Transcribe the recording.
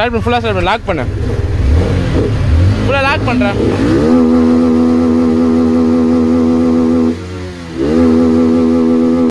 Start பண்ணு ஃபுல்லாக start பண்ணு லாக் பண்ணு. ஃபுல்லாக லாக் பண்ணுறேன்